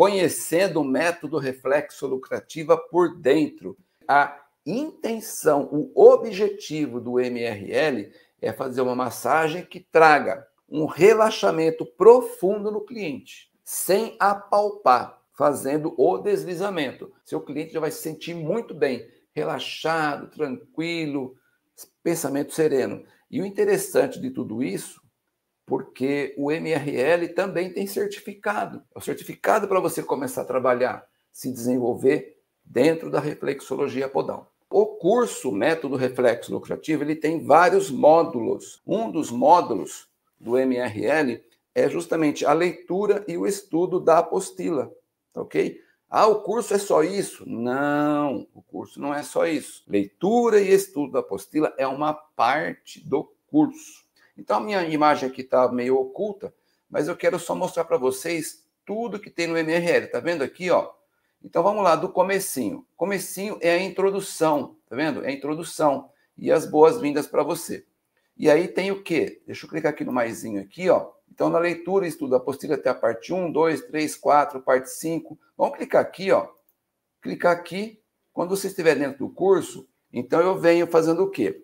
conhecendo o método reflexo lucrativa por dentro. A intenção, o objetivo do MRL é fazer uma massagem que traga um relaxamento profundo no cliente, sem apalpar, fazendo o deslizamento. Seu cliente já vai se sentir muito bem, relaxado, tranquilo, pensamento sereno. E o interessante de tudo isso, porque o MRL também tem certificado. É o certificado para você começar a trabalhar, se desenvolver dentro da reflexologia podal. O curso Método Reflexo Lucrativo, ele tem vários módulos. Um dos módulos do MRL é justamente a leitura e o estudo da apostila, ok? Ah, o curso é só isso? Não, o curso não é só isso. Leitura e estudo da apostila é uma parte do curso. Então, a minha imagem aqui está meio oculta, mas eu quero só mostrar para vocês tudo que tem no MRL. Tá vendo aqui, ó? Então vamos lá, do comecinho. Comecinho é a introdução, tá vendo? É a introdução e as boas-vindas para você. E aí tem o quê? Deixa eu clicar aqui no maisinho aqui, ó. Então na leitura estudo apostila até a parte 1, 2, 3, 4, parte 5. Vamos clicar aqui, ó. Clicar aqui. Quando você estiver dentro do curso, então eu venho fazendo o quê?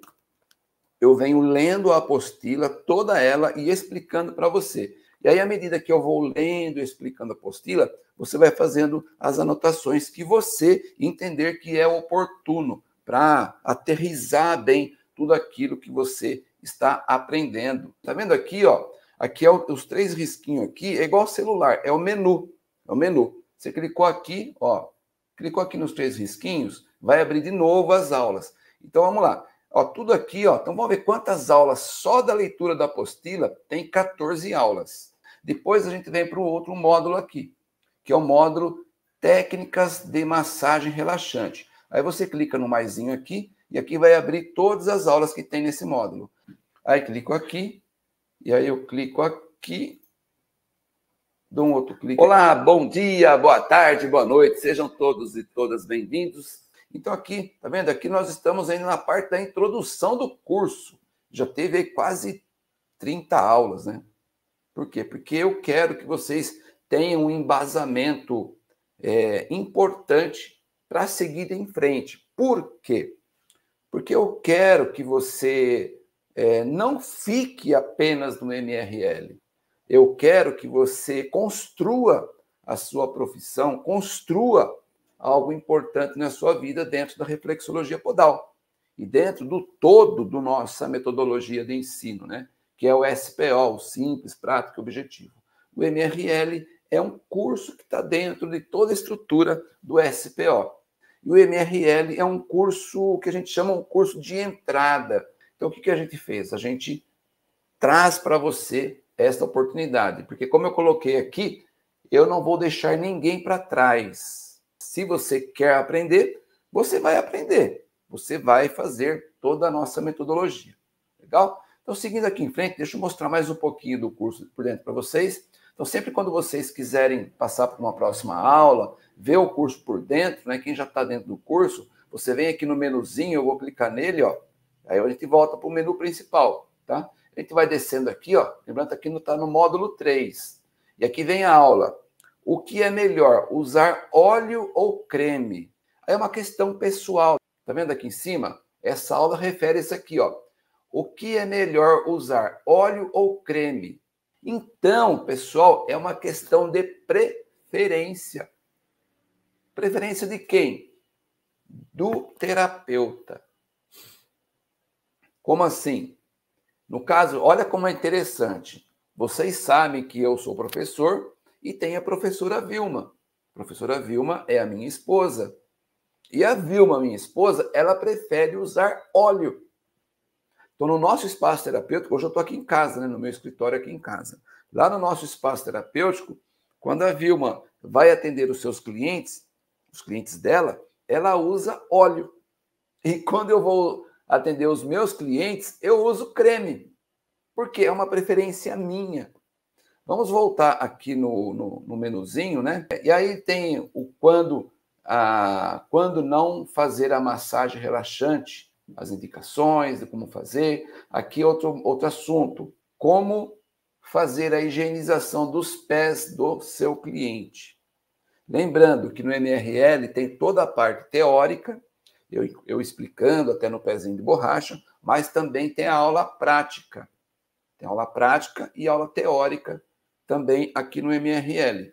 Eu venho lendo a apostila, toda ela, e explicando para você. E aí, à medida que eu vou lendo explicando a apostila, você vai fazendo as anotações que você entender que é oportuno para aterrizar bem tudo aquilo que você está aprendendo. Tá vendo aqui, ó? Aqui é o, os três risquinhos aqui, é igual celular, é o menu. É o menu. Você clicou aqui, ó, clicou aqui nos três risquinhos, vai abrir de novo as aulas. Então vamos lá. Ó, tudo aqui, ó. Então vamos ver quantas aulas só da leitura da apostila tem 14 aulas. Depois a gente vem para o outro módulo aqui, que é o módulo Técnicas de Massagem Relaxante. Aí você clica no maisinho aqui e aqui vai abrir todas as aulas que tem nesse módulo. Aí clico aqui e aí eu clico aqui dou um outro clique. Olá, bom dia, boa tarde, boa noite, sejam todos e todas bem-vindos. Então aqui, tá vendo? Aqui nós estamos ainda na parte da introdução do curso. Já teve quase 30 aulas, né? Por quê? Porque eu quero que vocês tenham um embasamento é, importante para seguir em frente. Por quê? Porque eu quero que você é, não fique apenas no MRL. Eu quero que você construa a sua profissão, construa algo importante na sua vida dentro da reflexologia podal e dentro do todo da nossa metodologia de ensino, né? que é o SPO, o Simples, Prático e Objetivo. O MRL é um curso que está dentro de toda a estrutura do SPO. E o MRL é um curso que a gente chama um curso de entrada. Então, o que, que a gente fez? A gente traz para você esta oportunidade, porque, como eu coloquei aqui, eu não vou deixar ninguém para trás. Se você quer aprender, você vai aprender. Você vai fazer toda a nossa metodologia. Legal? Então, seguindo aqui em frente, deixa eu mostrar mais um pouquinho do curso por dentro para vocês. Então, sempre quando vocês quiserem passar para uma próxima aula, ver o curso por dentro, né? Quem já está dentro do curso, você vem aqui no menuzinho, eu vou clicar nele, ó. Aí a gente volta para o menu principal, tá? A gente vai descendo aqui, ó. Lembrando que aqui está no módulo 3. E aqui vem a aula. O que é melhor, usar óleo ou creme? É uma questão pessoal. Tá vendo aqui em cima? Essa aula refere isso aqui, ó. O que é melhor usar, óleo ou creme? Então, pessoal, é uma questão de preferência. Preferência de quem? Do terapeuta. Como assim? No caso, olha como é interessante. Vocês sabem que eu sou professor e tem a professora Vilma. A professora Vilma é a minha esposa. E a Vilma, minha esposa, ela prefere usar óleo. Então, no nosso espaço terapêutico, hoje eu estou aqui em casa, né, no meu escritório aqui em casa. Lá no nosso espaço terapêutico, quando a Vilma vai atender os seus clientes, os clientes dela, ela usa óleo. E quando eu vou atender os meus clientes, eu uso creme. Porque é uma preferência minha. Vamos voltar aqui no, no, no menuzinho, né? E aí tem o quando, a, quando não fazer a massagem relaxante, as indicações de como fazer. Aqui outro, outro assunto, como fazer a higienização dos pés do seu cliente. Lembrando que no MRL tem toda a parte teórica, eu, eu explicando até no pezinho de borracha, mas também tem a aula prática. Tem aula prática e aula teórica também aqui no MRL.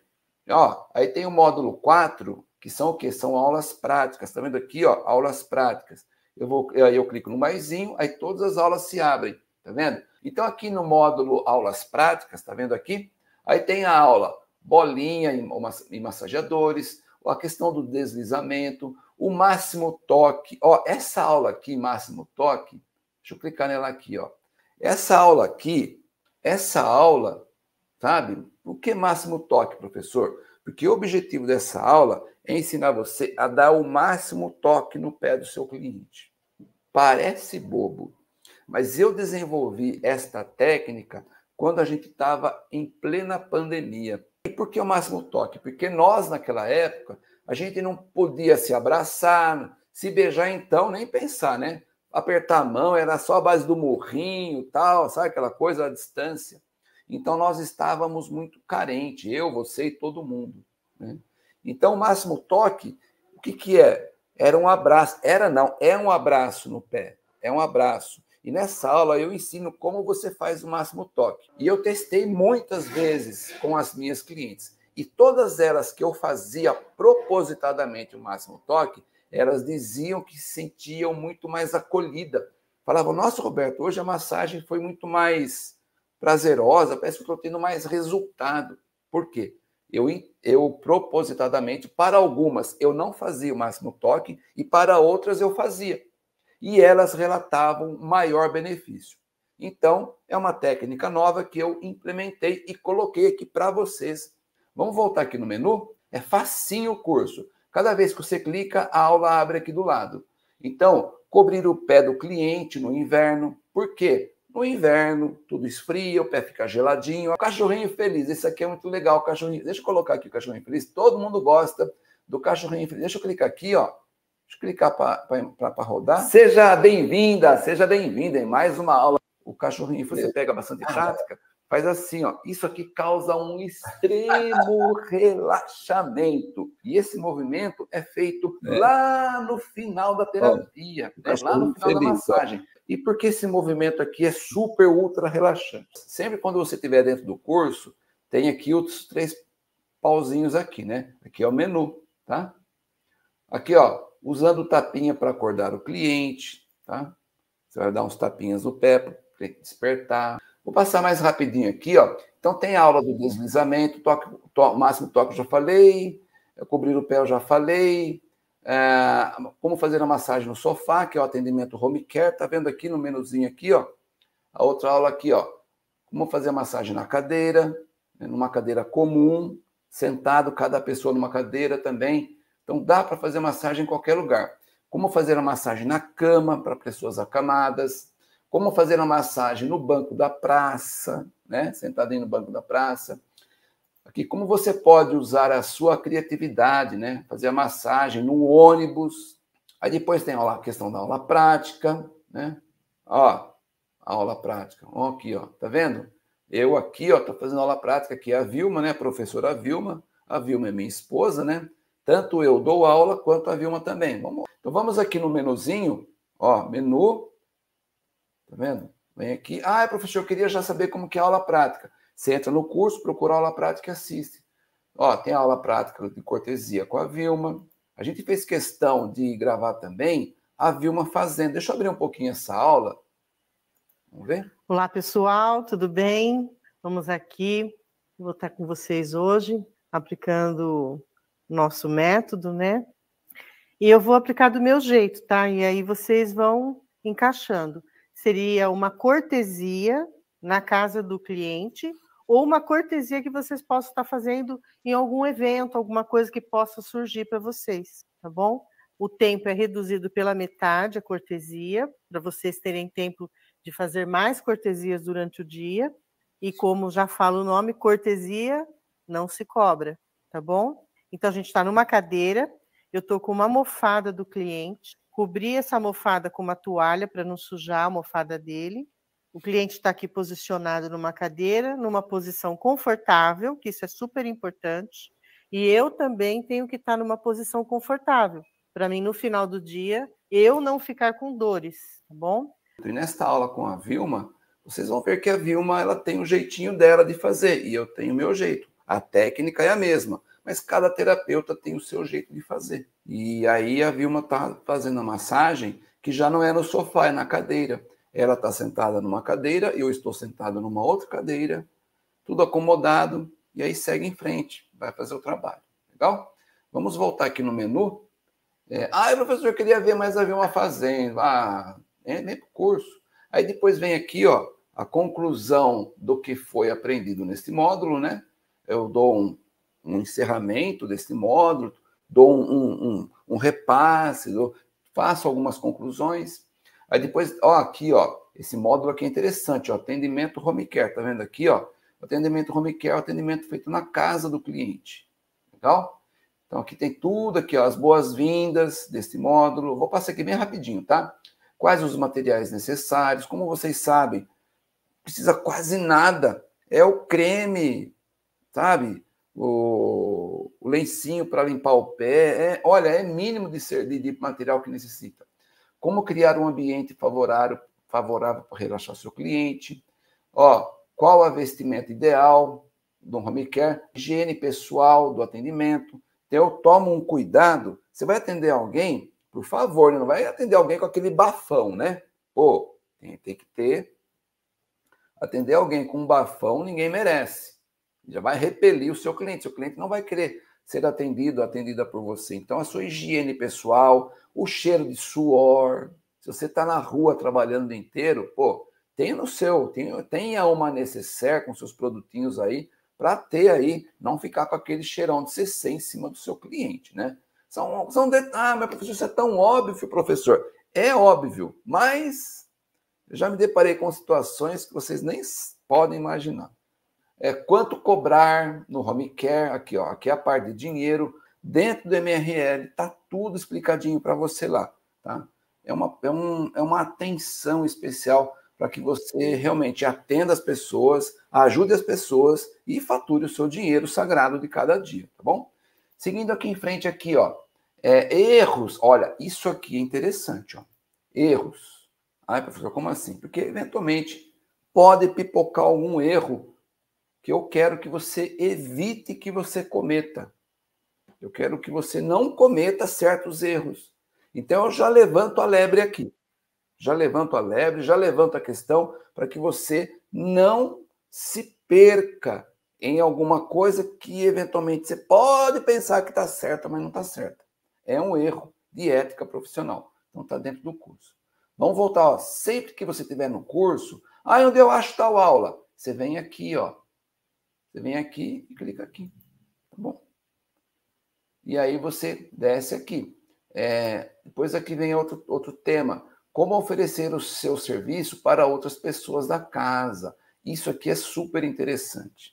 Ó, aí tem o módulo 4, que são o quê? São aulas práticas. Tá vendo aqui, ó? Aulas práticas. Eu vou, aí eu clico no maisinho, aí todas as aulas se abrem, tá vendo? Então aqui no módulo aulas práticas, tá vendo aqui? Aí tem a aula bolinha e massageadores, a questão do deslizamento, o máximo toque. Ó, essa aula aqui, máximo toque, deixa eu clicar nela aqui, ó. Essa aula aqui, essa aula, sabe? O que máximo toque, professor? Porque o objetivo dessa aula é ensinar você a dar o máximo toque no pé do seu cliente. Parece bobo, mas eu desenvolvi esta técnica quando a gente estava em plena pandemia. E por que o máximo toque? Porque nós, naquela época, a gente não podia se abraçar, se beijar, então, nem pensar, né? Apertar a mão era só a base do morrinho, tal, sabe aquela coisa à distância. Então, nós estávamos muito carentes, eu, você e todo mundo. Né? Então, o máximo toque, o que, que é? Era um abraço. Era não, é um abraço no pé. É um abraço. E nessa aula eu ensino como você faz o máximo toque. E eu testei muitas vezes com as minhas clientes. E todas elas que eu fazia propositadamente o máximo toque, elas diziam que se sentiam muito mais acolhida. Falavam, nossa, Roberto, hoje a massagem foi muito mais prazerosa, parece que eu estou tendo mais resultado. Por quê? Eu, eu propositadamente, para algumas, eu não fazia o máximo toque e para outras eu fazia e elas relatavam maior benefício. Então, é uma técnica nova que eu implementei e coloquei aqui para vocês. Vamos voltar aqui no menu? É facinho o curso. Cada vez que você clica, a aula abre aqui do lado. Então, cobrir o pé do cliente no inverno. Por quê? No inverno, tudo esfria, o pé fica geladinho. O cachorrinho feliz. Esse aqui é muito legal, o cachorrinho. Deixa eu colocar aqui o cachorrinho feliz. Todo mundo gosta do cachorrinho feliz. Deixa eu clicar aqui, ó. Deixa eu clicar para rodar. Seja bem-vinda, seja bem-vinda em mais uma aula. O cachorrinho, você pega bastante prática, faz assim, ó. Isso aqui causa um extremo relaxamento. E esse movimento é feito é. lá no final da terapia, né? lá no final da massagem. E porque esse movimento aqui é super, ultra relaxante. Sempre quando você estiver dentro do curso, tem aqui outros três pauzinhos aqui, né? Aqui é o menu, tá? Aqui, ó, usando tapinha para acordar o cliente, tá? Você vai dar uns tapinhas no pé para despertar. Vou passar mais rapidinho aqui, ó. Então tem a aula do deslizamento, toque, to, máximo toque eu já falei, cobrir o pé eu já falei, é, como fazer a massagem no sofá, que é o atendimento home care, tá vendo aqui no menuzinho aqui, ó. A outra aula aqui, ó. Como fazer a massagem na cadeira, né, numa cadeira comum, sentado, cada pessoa numa cadeira também. Então, dá para fazer massagem em qualquer lugar. Como fazer a massagem na cama para pessoas acamadas, como fazer a massagem no banco da praça, né? Sentadinho no banco da praça. Aqui, como você pode usar a sua criatividade, né? Fazer a massagem no ônibus. Aí depois tem a questão da aula prática, né? Ó, a aula prática. Ó, aqui, ó, tá vendo? Eu aqui, ó, tô fazendo aula prática aqui, a Vilma, né? A professora Vilma. A Vilma é minha esposa, né? Tanto eu dou aula quanto a Vilma também. Vamos, então vamos aqui no menuzinho, ó, menu. Tá vendo? Vem aqui. Ah, professor, eu queria já saber como que é a aula prática. Você entra no curso, procura aula prática e assiste. Ó, tem aula prática de cortesia com a Vilma. A gente fez questão de gravar também a Vilma fazendo. Deixa eu abrir um pouquinho essa aula. Vamos ver? Olá, pessoal, tudo bem? Vamos aqui. Vou estar com vocês hoje, aplicando nosso método, né? E eu vou aplicar do meu jeito, tá? E aí vocês vão encaixando. Seria uma cortesia na casa do cliente ou uma cortesia que vocês possam estar fazendo em algum evento, alguma coisa que possa surgir para vocês, tá bom? O tempo é reduzido pela metade, a cortesia, para vocês terem tempo de fazer mais cortesias durante o dia. E como já fala o nome, cortesia não se cobra, tá bom? Então, a gente está numa cadeira, eu estou com uma almofada do cliente, cobri essa almofada com uma toalha para não sujar a almofada dele. O cliente está aqui posicionado numa cadeira, numa posição confortável, que isso é super importante. E eu também tenho que estar numa posição confortável, para mim, no final do dia, eu não ficar com dores, tá bom? E nesta aula com a Vilma, vocês vão ver que a Vilma ela tem um jeitinho dela de fazer, e eu tenho o meu jeito. A técnica é a mesma, mas cada terapeuta tem o seu jeito de fazer. E aí a Vilma está fazendo a massagem que já não é no sofá, é na cadeira. Ela está sentada numa cadeira, eu estou sentado numa outra cadeira, tudo acomodado, e aí segue em frente, vai fazer o trabalho. Legal? Vamos voltar aqui no menu. É, ah, professor, eu queria ver mais a Vilma fazendo. Ah, para o curso. Aí depois vem aqui, ó, a conclusão do que foi aprendido nesse módulo, né? Eu dou um, um encerramento desse módulo, dou um, um, um repasse, dou, faço algumas conclusões. Aí depois, ó, aqui, ó, esse módulo aqui é interessante, ó, atendimento home care, tá vendo aqui, ó? Atendimento home care, atendimento feito na casa do cliente. Legal? Então aqui tem tudo aqui, ó, as boas-vindas desse módulo. Vou passar aqui bem rapidinho, tá? Quais os materiais necessários? Como vocês sabem, precisa quase nada. É o creme, sabe? O, o lencinho para limpar o pé. É, olha, é mínimo de, ser, de, de material que necessita. Como criar um ambiente favorável, favorável para relaxar seu cliente. Ó, qual a vestimenta ideal do home care, higiene pessoal do atendimento. Então, eu tomo um cuidado. Você vai atender alguém, por favor, não vai atender alguém com aquele bafão, né? Pô, tem, tem que ter. Atender alguém com um bafão, ninguém merece. Já vai repelir o seu cliente. Seu cliente não vai querer ser atendido, atendida por você. Então, a sua higiene pessoal, o cheiro de suor. Se você está na rua trabalhando o dia inteiro, pô, tenha no seu, tenha, tenha uma necessaire com seus produtinhos aí, para ter aí, não ficar com aquele cheirão de CC em cima do seu cliente, né? São, são de... Ah, mas professor, isso é tão óbvio, professor. É óbvio, mas eu já me deparei com situações que vocês nem podem imaginar. É quanto cobrar no home care, aqui, ó, aqui é a parte de dinheiro, Dentro do MRL está tudo explicadinho para você lá, tá? É uma, é, um, é uma atenção especial para que você realmente atenda as pessoas, ajude as pessoas e fature o seu dinheiro sagrado de cada dia, tá bom? Seguindo aqui em frente aqui, ó, é, erros. Olha, isso aqui é interessante, ó. Erros. Ai, professor, como assim? Porque eventualmente pode pipocar algum erro que eu quero que você evite que você cometa. Eu quero que você não cometa certos erros. Então eu já levanto a lebre aqui. Já levanto a lebre, já levanto a questão para que você não se perca em alguma coisa que eventualmente você pode pensar que está certa, mas não está certa. É um erro de ética profissional. Então está dentro do curso. Vamos voltar, ó. sempre que você estiver no curso, ah, onde eu acho tal aula? Você vem aqui, ó. Você vem aqui e clica aqui. Tá bom? e aí você desce aqui. É, depois aqui vem outro, outro tema. Como oferecer o seu serviço para outras pessoas da casa. Isso aqui é super interessante.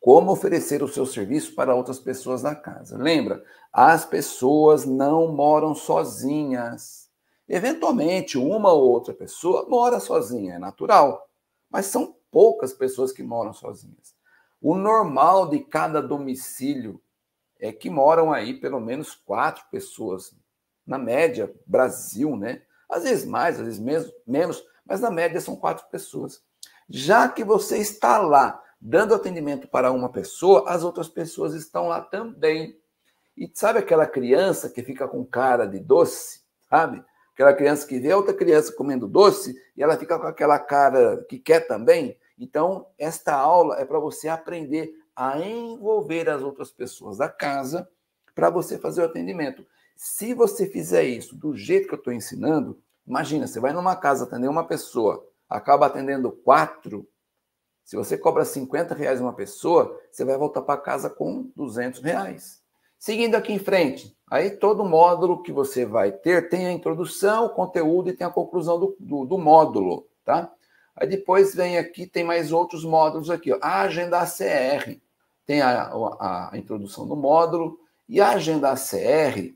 Como oferecer o seu serviço para outras pessoas da casa. Lembra, as pessoas não moram sozinhas. Eventualmente, uma ou outra pessoa mora sozinha, é natural. Mas são poucas pessoas que moram sozinhas. O normal de cada domicílio é que moram aí pelo menos quatro pessoas, na média, Brasil, né? Às vezes mais, às vezes mesmo, menos, mas na média são quatro pessoas. Já que você está lá dando atendimento para uma pessoa, as outras pessoas estão lá também. E sabe aquela criança que fica com cara de doce, sabe? Aquela criança que vê outra criança comendo doce e ela fica com aquela cara que quer também. Então, esta aula é para você aprender a envolver as outras pessoas da casa para você fazer o atendimento. Se você fizer isso do jeito que eu estou ensinando, imagina, você vai numa casa atender uma pessoa, acaba atendendo quatro, se você cobra 50 reais uma pessoa, você vai voltar para casa com 200 reais. Seguindo aqui em frente, aí todo módulo que você vai ter tem a introdução, o conteúdo e tem a conclusão do, do, do módulo, tá? Aí depois vem aqui, tem mais outros módulos aqui. Ó. A agenda ACR tem a, a, a introdução do módulo. E a agenda ACR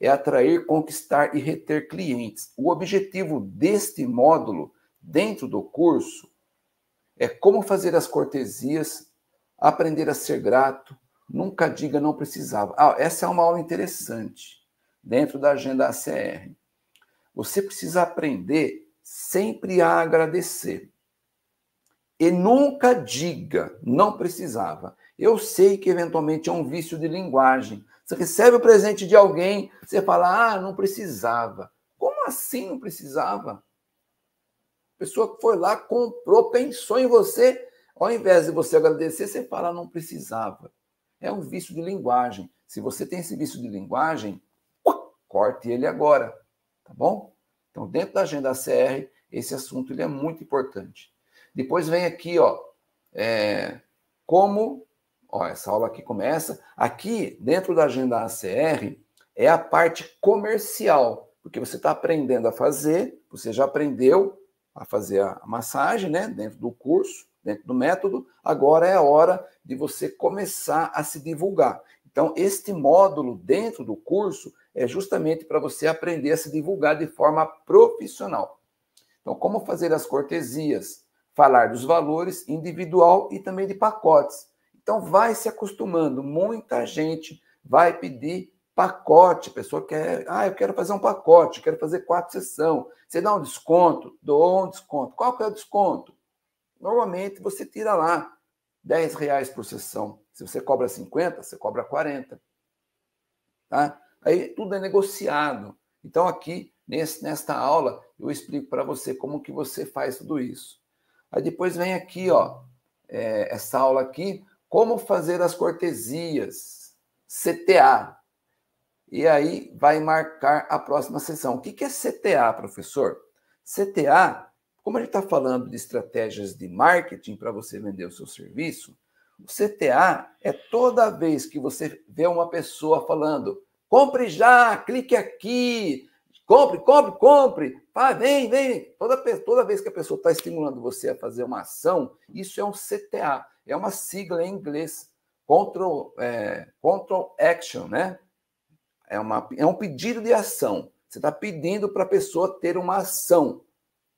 é atrair, conquistar e reter clientes. O objetivo deste módulo, dentro do curso, é como fazer as cortesias, aprender a ser grato, Nunca diga não precisava. Ah, essa é uma aula interessante dentro da agenda ACR. Você precisa aprender sempre a agradecer. E nunca diga não precisava. Eu sei que eventualmente é um vício de linguagem. Você recebe o presente de alguém, você fala, ah, não precisava. Como assim não precisava? A pessoa foi lá, comprou, pensou em você, ao invés de você agradecer, você fala, não precisava. É um vício de linguagem. Se você tem esse vício de linguagem, corte ele agora, tá bom? Então, dentro da agenda CR, esse assunto ele é muito importante. Depois vem aqui, ó, é, como, ó, essa aula aqui começa. Aqui, dentro da agenda ACR, é a parte comercial, porque você está aprendendo a fazer, você já aprendeu a fazer a massagem, né, dentro do curso, dentro do método, agora é a hora de você começar a se divulgar. Então, este módulo dentro do curso é justamente para você aprender a se divulgar de forma profissional. Então, como fazer as cortesias, falar dos valores individual e também de pacotes. Então, vai se acostumando. Muita gente vai pedir pacote. A pessoa quer, ah, eu quero fazer um pacote, quero fazer quatro sessões. Você dá um desconto? Dou um desconto. Qual que é o desconto? Normalmente você tira lá 10 reais por sessão. Se você cobra 50, você cobra 40. Tá? Aí tudo é negociado. Então, aqui, nesse, nesta aula, eu explico para você como que você faz tudo isso. Aí depois vem aqui, ó, é, essa aula aqui, como fazer as cortesias, CTA. E aí vai marcar a próxima sessão. O que, que é CTA, professor? CTA como a gente está falando de estratégias de marketing para você vender o seu serviço, o CTA é toda vez que você vê uma pessoa falando compre já, clique aqui, compre, compre, compre, ah, vem, vem. Toda, toda vez que a pessoa está estimulando você a fazer uma ação, isso é um CTA, é uma sigla em inglês, Control, é, control Action, né? É, uma, é um pedido de ação. Você está pedindo para a pessoa ter uma ação.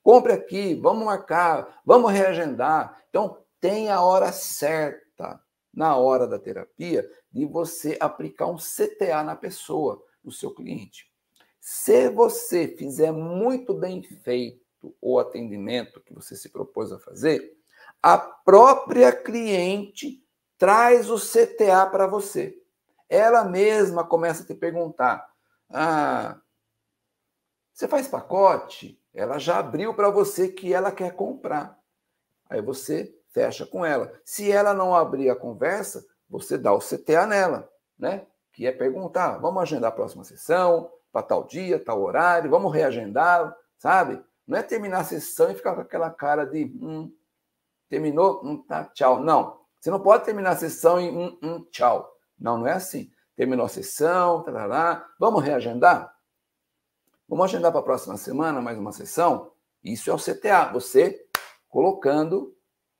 Compre aqui, vamos marcar, vamos reagendar. Então, tem a hora certa, na hora da terapia, de você aplicar um CTA na pessoa, no seu cliente. Se você fizer muito bem feito o atendimento que você se propôs a fazer, a própria cliente traz o CTA para você. Ela mesma começa a te perguntar: ah, você faz pacote? Ela já abriu para você que ela quer comprar. Aí você fecha com ela. Se ela não abrir a conversa, você dá o CTA nela, né? Que é perguntar: vamos agendar a próxima sessão, para tal dia, tal horário, vamos reagendar, sabe? Não é terminar a sessão e ficar com aquela cara de hum, terminou, hum, tá, tchau. Não. Você não pode terminar a sessão e hum, hum, tchau. Não, não é assim. Terminou a sessão, tarará, vamos reagendar? Vamos agendar para a próxima semana mais uma sessão? Isso é o CTA, você colocando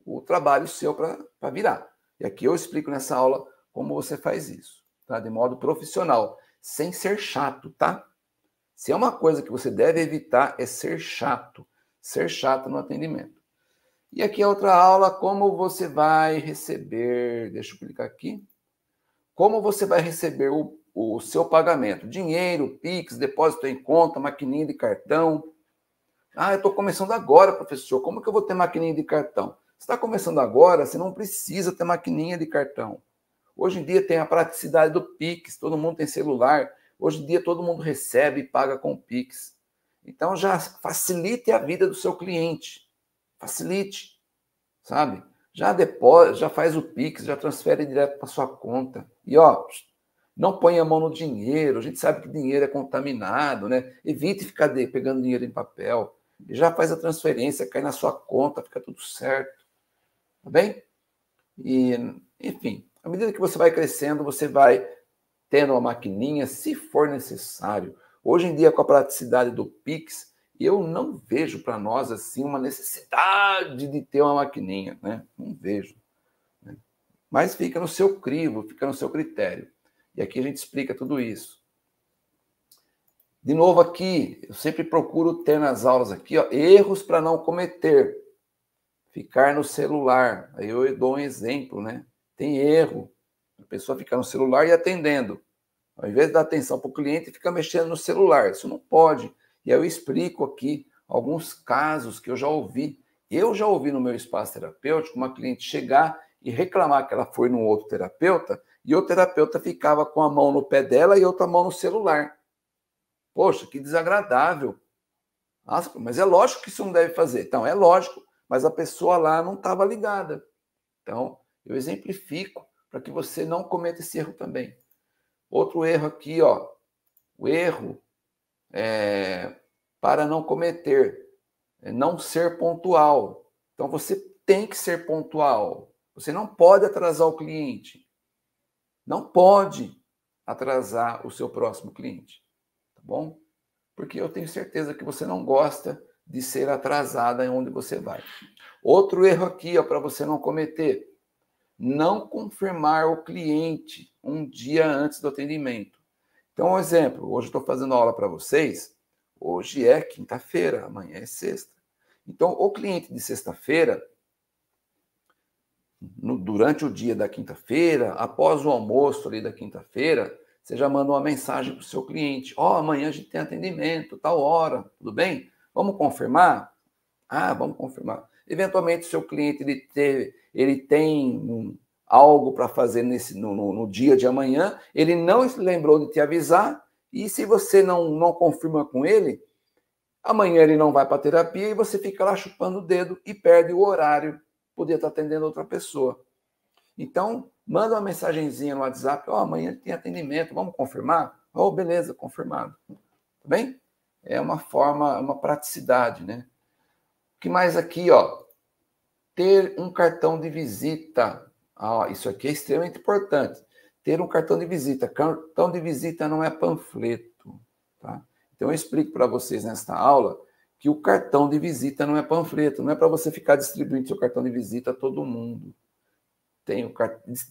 o trabalho seu para virar. E aqui eu explico nessa aula como você faz isso, tá? De modo profissional, sem ser chato, tá? Se é uma coisa que você deve evitar é ser chato, ser chato no atendimento. E aqui é outra aula, como você vai receber, deixa eu clicar aqui, como você vai receber o o seu pagamento. Dinheiro, Pix, depósito em conta, maquininha de cartão. Ah, eu estou começando agora, professor. Como que eu vou ter maquininha de cartão? Está começando agora, você não precisa ter maquininha de cartão. Hoje em dia tem a praticidade do Pix, todo mundo tem celular. Hoje em dia todo mundo recebe e paga com Pix. Então já facilite a vida do seu cliente. Facilite, sabe? Já depois, já faz o Pix, já transfere direto para sua conta. E ó, não põe a mão no dinheiro. A gente sabe que dinheiro é contaminado, né? Evite ficar de, pegando dinheiro em papel. Já faz a transferência, cai na sua conta, fica tudo certo. Tá bem? E, enfim, à medida que você vai crescendo, você vai tendo uma maquininha, se for necessário. Hoje em dia, com a praticidade do Pix, eu não vejo para nós assim uma necessidade de ter uma maquininha, né? Não vejo. Né? Mas fica no seu crivo, fica no seu critério. E aqui a gente explica tudo isso. De novo aqui, eu sempre procuro ter nas aulas aqui, ó, erros para não cometer. Ficar no celular. Aí eu dou um exemplo, né? Tem erro. A pessoa fica no celular e atendendo. Ao invés de dar atenção para o cliente, fica mexendo no celular. Isso não pode. E aí eu explico aqui alguns casos que eu já ouvi. Eu já ouvi no meu espaço terapêutico uma cliente chegar e reclamar que ela foi num outro terapeuta e o terapeuta ficava com a mão no pé dela e outra mão no celular. Poxa, que desagradável. Mas é lógico que isso não deve fazer. Então, é lógico, mas a pessoa lá não estava ligada. Então, eu exemplifico para que você não cometa esse erro também. Outro erro aqui, ó. O erro é, para não cometer, é não ser pontual. Então, você tem que ser pontual. Você não pode atrasar o cliente. Não pode atrasar o seu próximo cliente. Tá bom? porque eu tenho certeza que você não gosta de ser atrasada em onde você vai. Outro erro aqui, para você não cometer, não confirmar o cliente um dia antes do atendimento. Então, um exemplo, hoje estou fazendo aula para vocês, hoje é quinta-feira, amanhã é sexta. Então, o cliente de sexta-feira, durante o dia da quinta-feira, após o almoço ali da quinta-feira, você já manda uma mensagem para o seu cliente: Ó, oh, amanhã a gente tem atendimento, tal hora, tudo bem? Vamos confirmar? Ah, vamos confirmar. Eventualmente, seu cliente ele, ter, ele tem algo para fazer nesse, no, no, no, dia de amanhã, ele não se lembrou de te avisar, e se você não, não confirma com ele, amanhã ele não vai para a terapia e você fica lá chupando o dedo e perde o horário, poder estar atendendo outra pessoa. Então, manda uma mensagenzinha no WhatsApp, ó, oh, amanhã tem atendimento, vamos confirmar? Oh, beleza, confirmado. Tá bem? É uma forma, uma praticidade, né? O que mais aqui, ó? Ter um cartão de visita. Ah, isso aqui é extremamente importante. Ter um cartão de visita. Cartão de visita não é panfleto, tá? Então eu explico para vocês nesta aula que o cartão de visita não é panfleto, não é para você ficar distribuindo seu cartão de visita a todo mundo tem o,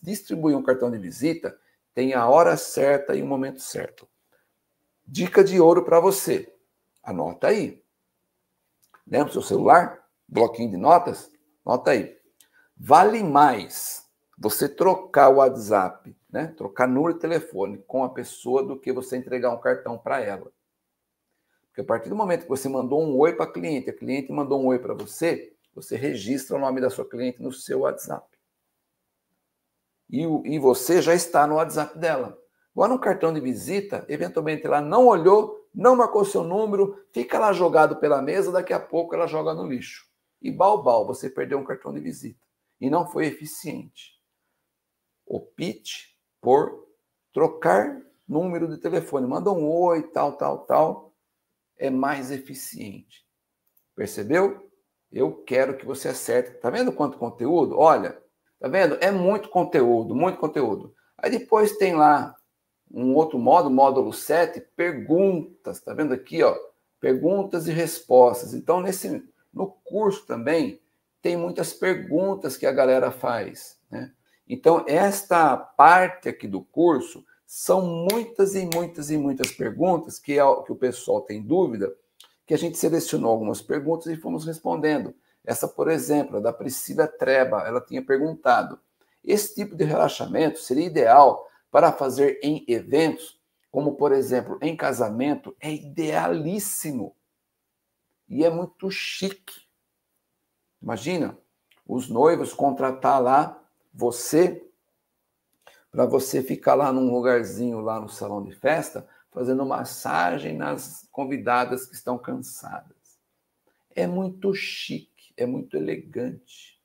distribuir um cartão de visita, tem a hora certa e o momento certo. Dica de ouro para você. Anota aí. Lembra seu celular? Bloquinho de notas? Anota aí. Vale mais você trocar o WhatsApp, né? trocar número de telefone com a pessoa do que você entregar um cartão para ela. Porque a partir do momento que você mandou um oi para a cliente, a cliente mandou um oi para você, você registra o nome da sua cliente no seu WhatsApp e, e você já está no WhatsApp dela. Agora, no cartão de visita, eventualmente ela não olhou, não marcou seu número, fica lá jogado pela mesa, daqui a pouco ela joga no lixo. E balbal, você perdeu um cartão de visita. E não foi eficiente. Opte por trocar número de telefone. Manda um oi, tal, tal, tal. É mais eficiente. Percebeu? Eu quero que você acerte. Tá vendo quanto conteúdo? Olha, Tá vendo? É muito conteúdo, muito conteúdo. Aí depois tem lá um outro módulo, módulo 7, perguntas. Tá vendo aqui, ó? Perguntas e respostas. Então, nesse no curso também tem muitas perguntas que a galera faz, né? Então, esta parte aqui do curso são muitas e muitas e muitas perguntas que, é, que o pessoal tem dúvida, que a gente selecionou algumas perguntas e fomos respondendo. Essa, por exemplo, da Priscila Treba, ela tinha perguntado: esse tipo de relaxamento seria ideal para fazer em eventos, como por exemplo em casamento? É idealíssimo e é muito chique. Imagina os noivos contratar lá você para você ficar lá num lugarzinho lá no salão de festa fazendo massagem nas convidadas que estão cansadas. É muito chique é muito elegante.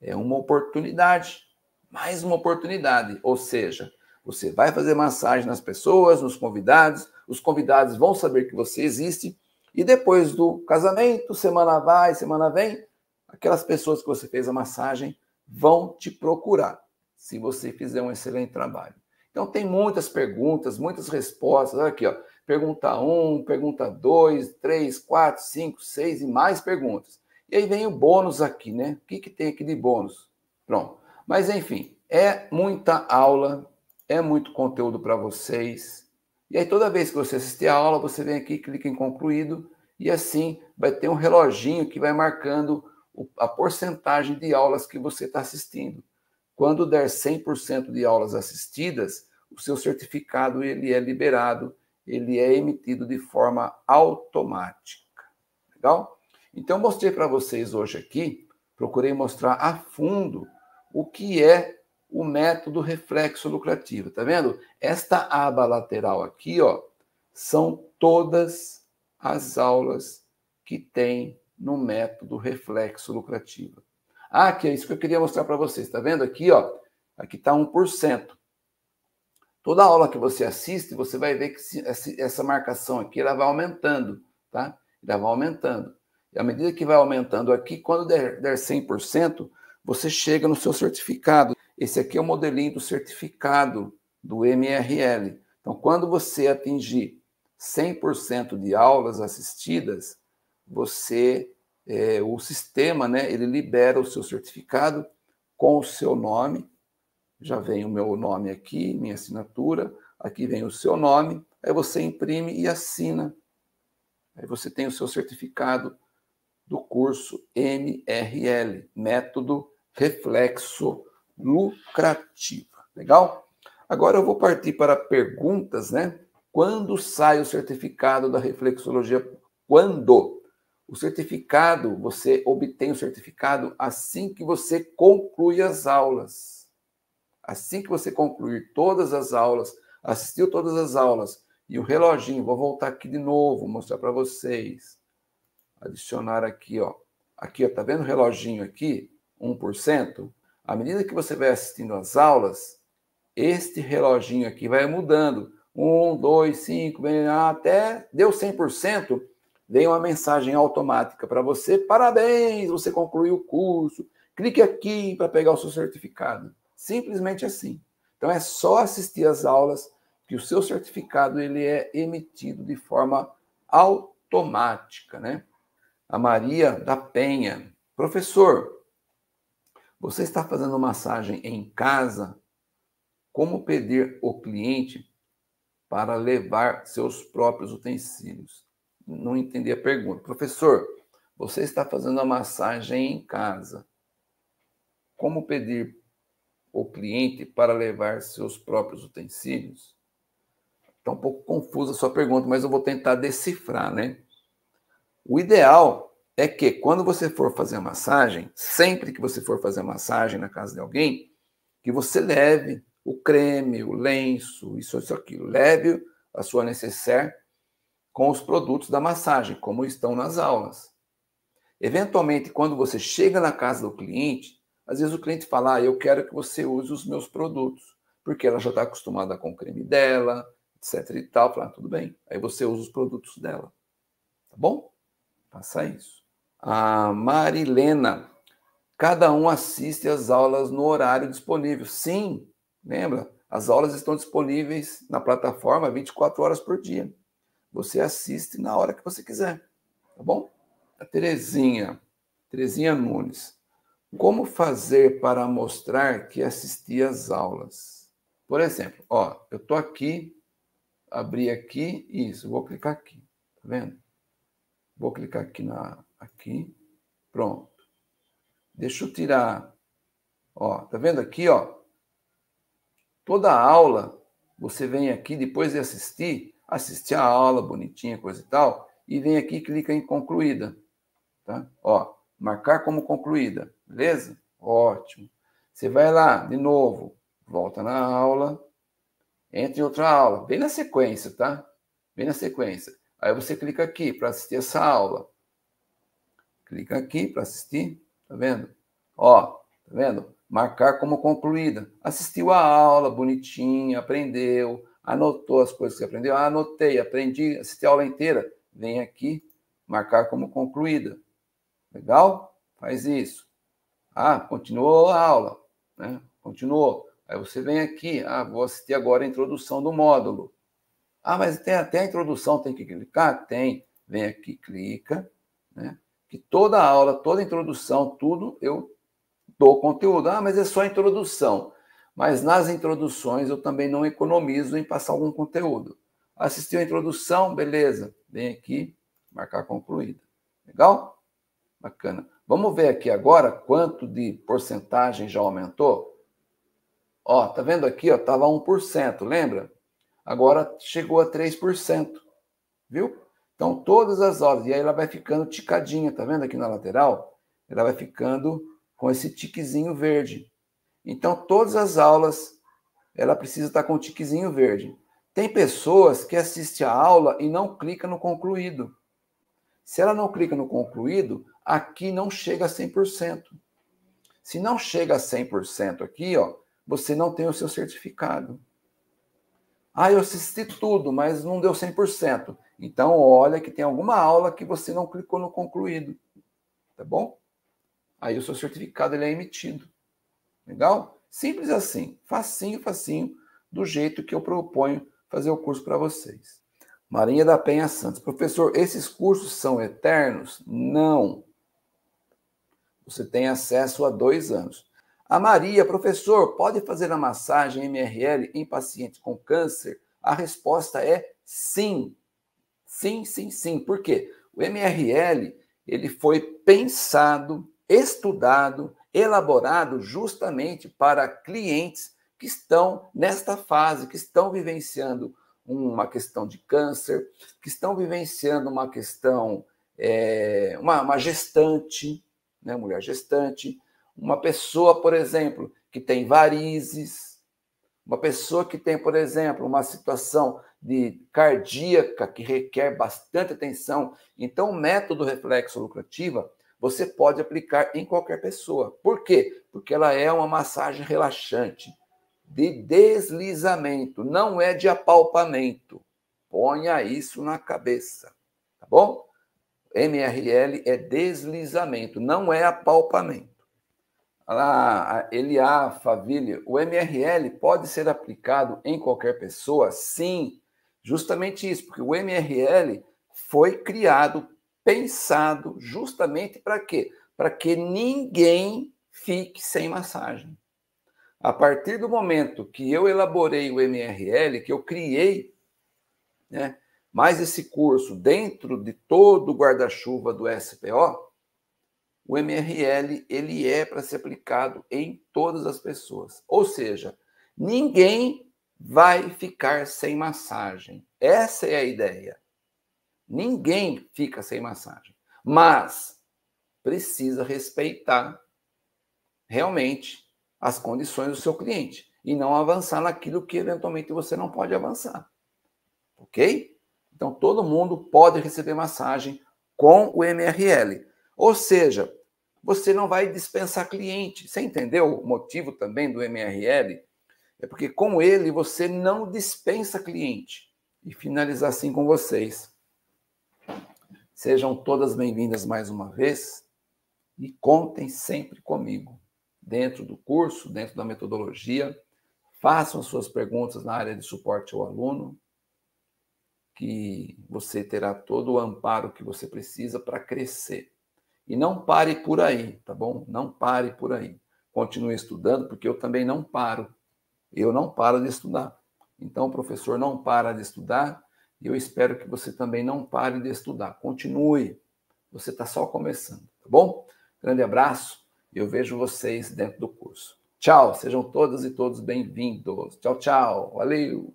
É uma oportunidade, mais uma oportunidade. Ou seja, você vai fazer massagem nas pessoas, nos convidados, os convidados vão saber que você existe, e depois do casamento, semana vai, semana vem, aquelas pessoas que você fez a massagem vão te procurar, se você fizer um excelente trabalho. Então, tem muitas perguntas, muitas respostas. Olha aqui, ó. Pergunta 1, um, pergunta 2, 3, 4, 5, 6 e mais perguntas. E aí vem o bônus aqui, né? O que, que tem aqui de bônus? Pronto. Mas, enfim, é muita aula, é muito conteúdo para vocês. E aí, toda vez que você assistir a aula, você vem aqui, clica em concluído, e assim vai ter um reloginho que vai marcando a porcentagem de aulas que você está assistindo. quando der 100% de aulas assistidas, o seu certificado ele é liberado, ele é emitido de forma automática. Legal? Então, mostrei para vocês hoje aqui, procurei mostrar a fundo o que é o método reflexo lucrativo. Tá vendo? Esta aba lateral aqui, ó, são todas as aulas que tem no método reflexo lucrativo. Ah, que é isso que eu queria mostrar para vocês. Tá vendo aqui, ó? Aqui está 1%. Toda aula que você assiste, você vai ver que essa marcação aqui ela vai aumentando, tá? Ela vai aumentando. E à medida que vai aumentando aqui, quando der, der 100%, você chega no seu certificado. Esse aqui é o modelinho do certificado do MRL. Então, quando você atingir 100% de aulas assistidas, você, é, o sistema, né, ele libera o seu certificado com o seu nome. Já vem o meu nome aqui, minha assinatura. Aqui vem o seu nome. Aí você imprime e assina. Aí você tem o seu certificado do curso MRL, Método Reflexo Lucrativo. Legal? Agora eu vou partir para perguntas, né? Quando sai o certificado da reflexologia? Quando? O certificado, você obtém o certificado assim que você conclui as aulas. Assim que você concluir todas as aulas, assistiu todas as aulas, e o reloginho, vou voltar aqui de novo, mostrar para vocês adicionar aqui, ó. Aqui, ó, tá vendo o reloginho aqui? 1%. À medida que você vai assistindo às aulas, este reloginho aqui vai mudando. 1, 2, 5, até deu 100%, vem uma mensagem automática para você. Parabéns, você concluiu o curso. Clique aqui para pegar o seu certificado. Simplesmente assim. Então é só assistir às aulas que o seu certificado ele é emitido de forma automática, né? a Maria da Penha. Professor, você está fazendo massagem em casa? Como pedir o cliente para levar seus próprios utensílios? Não entendi a pergunta. Professor, você está fazendo a massagem em casa. Como pedir o cliente para levar seus próprios utensílios? Está um pouco confusa a sua pergunta, mas eu vou tentar decifrar, né? O ideal é que quando você for fazer massagem, sempre que você for fazer massagem na casa de alguém, que você leve o creme, o lenço, isso, isso, aquilo. Leve a sua necessaire com os produtos da massagem, como estão nas aulas. Eventualmente, quando você chega na casa do cliente, às vezes o cliente fala: ah, eu quero que você use os meus produtos, porque ela já está acostumada com o creme dela, etc e tal. Fala, ah, tudo bem. Aí você usa os produtos dela. Tá bom? Faça isso. A Marilena, cada um assiste às aulas no horário disponível. Sim, lembra? As aulas estão disponíveis na plataforma 24 horas por dia. Você assiste na hora que você quiser, tá bom? A Terezinha, Terezinha Nunes. Como fazer para mostrar que assisti às aulas? Por exemplo, ó, eu tô aqui, abri aqui, isso, vou clicar aqui, tá vendo? Vou clicar aqui na aqui. Pronto. Deixa eu tirar. Ó, tá vendo aqui, ó? Toda a aula, você vem aqui depois de assistir, assistir a aula bonitinha, coisa e tal, e vem aqui e clica em concluída, tá? Ó, marcar como concluída, beleza? Ótimo. Você vai lá, de novo, volta na aula, entra em outra aula, bem na sequência, tá? Bem na sequência. Aí você clica aqui para assistir essa aula. Clica aqui para assistir, tá vendo? Ó, tá vendo? Marcar como concluída. Assistiu a aula bonitinha, aprendeu, anotou as coisas que aprendeu. Ah, anotei, aprendi, assisti a aula inteira. Vem aqui, marcar como concluída. Legal? Faz isso. Ah, continuou a aula, né? Continuou. Aí você vem aqui, ah, vou assistir agora a introdução do módulo. Ah, mas tem até a introdução, tem que clicar? Tem. Vem aqui, clica, né? Que toda aula, toda a introdução, tudo eu dou conteúdo. Ah, mas é só introdução. Mas nas introduções eu também não economizo em passar algum conteúdo. Assistiu a introdução, beleza. Vem aqui, marcar concluída. Legal? Bacana. Vamos ver aqui agora quanto de porcentagem já aumentou? Ó, tá vendo aqui, ó, tava 1%, lembra? Agora chegou a 3%, viu? Então, todas as aulas, e aí ela vai ficando ticadinha, tá vendo aqui na lateral? Ela vai ficando com esse tiquezinho verde. Então, todas as aulas, ela precisa estar com o tiquezinho verde. Tem pessoas que assistem a aula e não clica no concluído. Se ela não clica no concluído, aqui não chega a 100%. Se não chega a 100% aqui, ó, você não tem o seu certificado. Ah, eu assisti tudo, mas não deu 100%. Então, olha que tem alguma aula que você não clicou no concluído. Tá bom? Aí o seu certificado ele é emitido. Legal? Simples assim. Facinho, facinho, do jeito que eu proponho fazer o curso para vocês. Marinha da Penha Santos. Professor, esses cursos são eternos? Não. Você tem acesso a dois anos. A Maria, professor, pode fazer a massagem MRL em pacientes com câncer? A resposta é sim. Sim, sim, sim. Por quê? O MRL ele foi pensado, estudado, elaborado justamente para clientes que estão nesta fase, que estão vivenciando uma questão de câncer, que estão vivenciando uma questão, é, uma, uma gestante, né, mulher gestante, uma pessoa, por exemplo, que tem varizes, uma pessoa que tem, por exemplo, uma situação de cardíaca que requer bastante atenção. Então, o método reflexo lucrativa você pode aplicar em qualquer pessoa. Por quê? Porque ela é uma massagem relaxante, de deslizamento, não é de apalpamento. Ponha isso na cabeça, tá bom? MRL é deslizamento, não é apalpamento a Eliá Favilha, o MRL pode ser aplicado em qualquer pessoa? Sim, justamente isso, porque o MRL foi criado, pensado justamente para quê? Para que ninguém fique sem massagem. A partir do momento que eu elaborei o MRL, que eu criei né, mais esse curso dentro de todo o guarda-chuva do SPO, o MRL ele é para ser aplicado em todas as pessoas. Ou seja, ninguém vai ficar sem massagem. Essa é a ideia. Ninguém fica sem massagem. Mas precisa respeitar realmente as condições do seu cliente e não avançar naquilo que eventualmente você não pode avançar. OK? Então todo mundo pode receber massagem com o MRL. Ou seja, você não vai dispensar cliente. Você entendeu o motivo também do MRL? É porque com ele você não dispensa cliente. E finalizar assim com vocês. Sejam todas bem-vindas mais uma vez e contem sempre comigo. Dentro do curso, dentro da metodologia, façam suas perguntas na área de suporte ao aluno, que você terá todo o amparo que você precisa para crescer. E não pare por aí, tá bom? Não pare por aí. Continue estudando, porque eu também não paro. Eu não paro de estudar. Então, o professor não para de estudar e eu espero que você também não pare de estudar. Continue. Você está só começando, tá bom? Grande abraço e eu vejo vocês dentro do curso. Tchau, sejam todas e todos bem-vindos. Tchau, tchau. Valeu!